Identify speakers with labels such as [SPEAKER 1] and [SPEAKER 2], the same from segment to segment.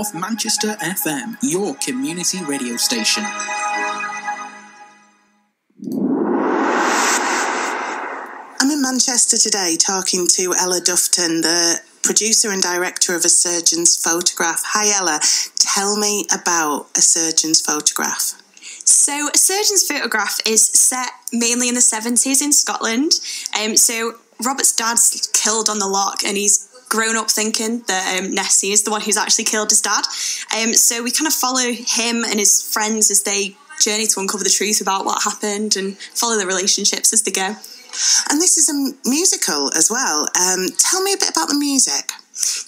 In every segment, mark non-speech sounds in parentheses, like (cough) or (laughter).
[SPEAKER 1] Off Manchester FM, your community radio station.
[SPEAKER 2] I'm in Manchester today talking to Ella Dufton, the producer and director of A Surgeon's Photograph. Hi, Ella. Tell me about A Surgeon's Photograph.
[SPEAKER 3] So, A Surgeon's Photograph is set mainly in the 70s in Scotland. Um, so, Robert's dad's killed on the loch and he's grown up thinking that um, Nessie is the one who's actually killed his dad. Um, so, we kind of follow him and his friends as they journey to uncover the truth about what happened and follow the relationships as they go.
[SPEAKER 2] And this is a musical as well. Um, tell me a bit about the music.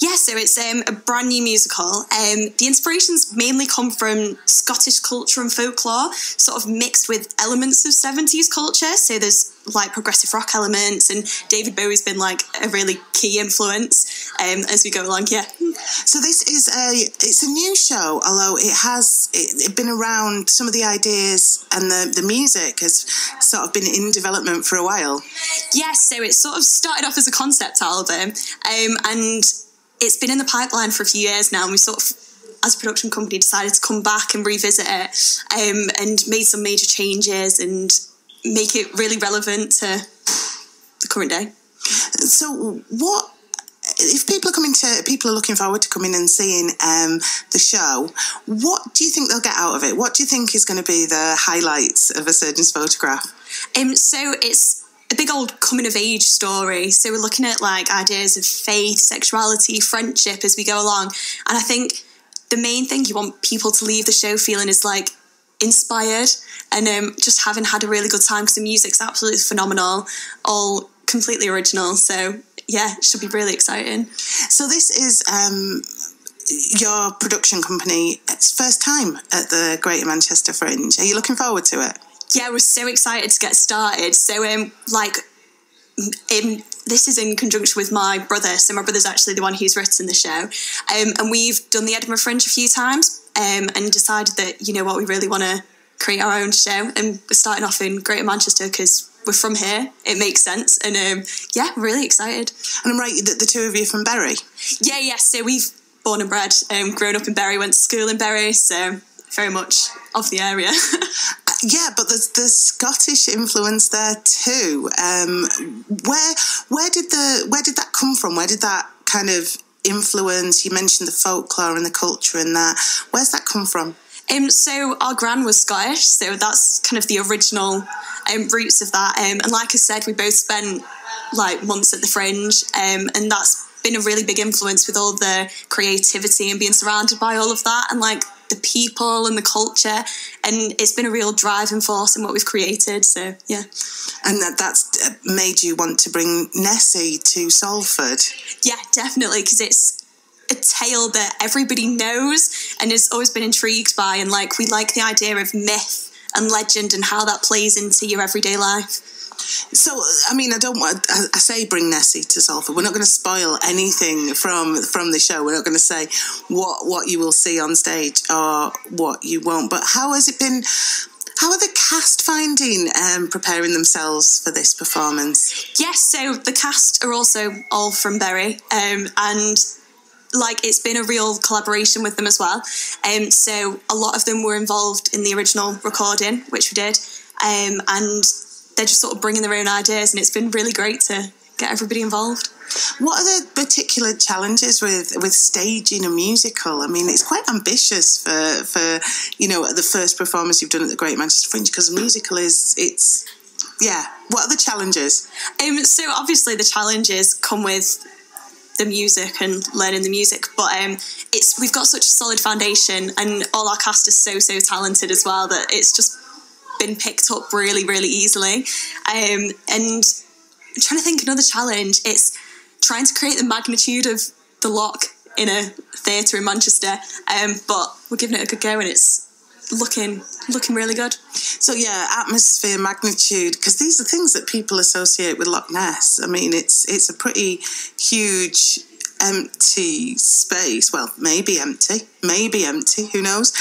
[SPEAKER 3] Yeah, so it's um, a brand new musical. Um, the inspirations mainly come from Scottish culture and folklore, sort of mixed with elements of 70s culture. So there's like progressive rock elements, and David Bowie's been like a really key influence um, as we go along. Yeah.
[SPEAKER 2] So this is a it's a new show, although it has it, it been around. Some of the ideas and the the music has sort of been in development for a while.
[SPEAKER 3] Yes, so it sort of started off as a concept album, um, and it's been in the pipeline for a few years now, and we sort of as a production company decided to come back and revisit it um, and made some major changes and make it really relevant to the current day.
[SPEAKER 2] So what if people are coming to people are looking forward to coming and seeing um, the show what do you think they'll get out of it what do you think is going to be the highlights of a surgeon's photograph
[SPEAKER 3] um, so it's a big old coming of age story so we're looking at like ideas of faith sexuality friendship as we go along and i think the main thing you want people to leave the show feeling is like inspired and um, just having had a really good time because the music's absolutely phenomenal all completely original so yeah, it should be really exciting.
[SPEAKER 2] So this is um, your production company. It's first time at the Greater Manchester Fringe. Are you looking forward to it?
[SPEAKER 3] Yeah, we're so excited to get started. So, um, like, in, this is in conjunction with my brother. So my brother's actually the one who's written the show, um, and we've done the Edinburgh Fringe a few times, um, and decided that you know what we really want to create our own show, and we're starting off in Greater Manchester because we're from here. It makes sense, and um, yeah, really excited.
[SPEAKER 2] And I'm right that the two of you are from Bury.
[SPEAKER 3] Yeah, yeah. So we've born and bred, um, grown up in Bury, went to school in Bury, so very much of the area. (laughs)
[SPEAKER 2] yeah, but there's the Scottish influence there too. Um, where where did the where did that come from? Where did that kind of influence? You mentioned the folklore and the culture and that. Where's that come from?
[SPEAKER 3] Um, so our gran was Scottish, so that's kind of the original um, roots of that. Um, and like I said, we both spent like months at the Fringe, um, and that's been a really big influence with all the creativity and being surrounded by all of that, and like the people and the culture, and it's been a real driving force in what we've created. So yeah,
[SPEAKER 2] and that that's uh, made you want to bring Nessie to Salford.
[SPEAKER 3] Yeah, definitely, because it's a tale that everybody knows and has always been intrigued by, and like we like the idea of myth and legend and how that plays into your everyday life.
[SPEAKER 2] So, I mean, I don't want. I say bring Nessie to Salford. We're not going to spoil anything from from the show. We're not going to say what what you will see on stage or what you won't. But how has it been? How are the cast finding um, preparing themselves for this performance?
[SPEAKER 3] Yes, so the cast are also all from Bury, um, and like it's been a real collaboration with them as well. Um, so a lot of them were involved in the original recording, which we did, um, and they're just sort of bringing their own ideas, and it's been really great to get everybody involved.
[SPEAKER 2] What are the particular challenges with with staging a musical? I mean, it's quite ambitious for for you know the first performance you've done at the Great Manchester Fringe because a musical is it's yeah. What are the challenges?
[SPEAKER 3] Um, so obviously the challenges come with the music and learning the music. But um, it's we've got such a solid foundation, and all our cast is so so talented as well that it's just been picked up really really easily. Um, and I'm trying to think another challenge. It's trying to create the magnitude of the loch in a theatre in Manchester. Um, but we're giving it a good go, and it's looking looking really good.
[SPEAKER 2] So yeah, atmosphere, magnitude, because these are things that people associate with Loch Ness. I mean, it's it's a pretty huge empty space. Well, maybe empty, maybe empty, who knows?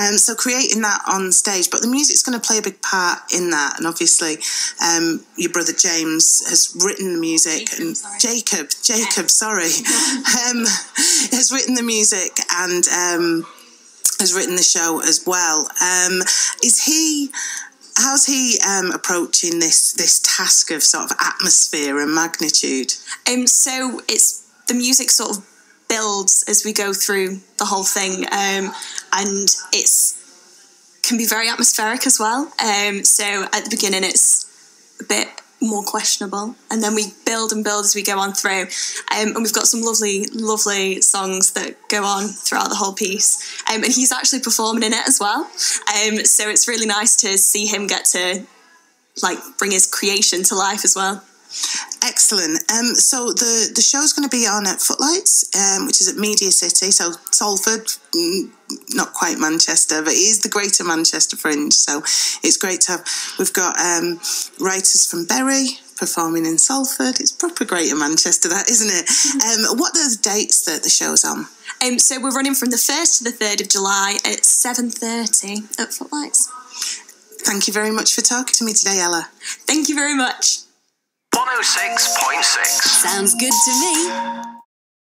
[SPEAKER 2] Um, so creating that on stage, but the music's going to play a big part in that. And obviously, um, your brother James has written the music,
[SPEAKER 3] Jacob,
[SPEAKER 2] and
[SPEAKER 3] sorry.
[SPEAKER 2] Jacob, Jacob, (laughs) sorry, um, has written the music and um, has written the show as well. Um, is he? How's he um, approaching this this task of sort of atmosphere and magnitude?
[SPEAKER 3] Um, so it's the music sort of builds as we go through the whole thing, um, and it's can be very atmospheric as well. Um, so at the beginning, it's a bit more questionable, and then we build and build as we go on through. Um, and we've got some lovely, lovely songs that go on throughout the whole piece. Um, and he's actually performing in it as well. Um, so it's really nice to see him get to like bring his creation to life as well.
[SPEAKER 2] Excellent. Um, so the the show's going to be on at Footlights, um, which is at Media City, so Salford, mm, not quite Manchester, but it is the Greater Manchester Fringe. So it's great to have. We've got um, writers from Bury performing in Salford. It's proper Greater Manchester, that isn't it? Um, what are the dates that the show's on?
[SPEAKER 3] Um, so we're running from the first to the third of July at seven thirty at Footlights.
[SPEAKER 2] Thank you very much for talking to me today, Ella.
[SPEAKER 3] Thank you very much.
[SPEAKER 4] 106.6.
[SPEAKER 5] Sounds good to me.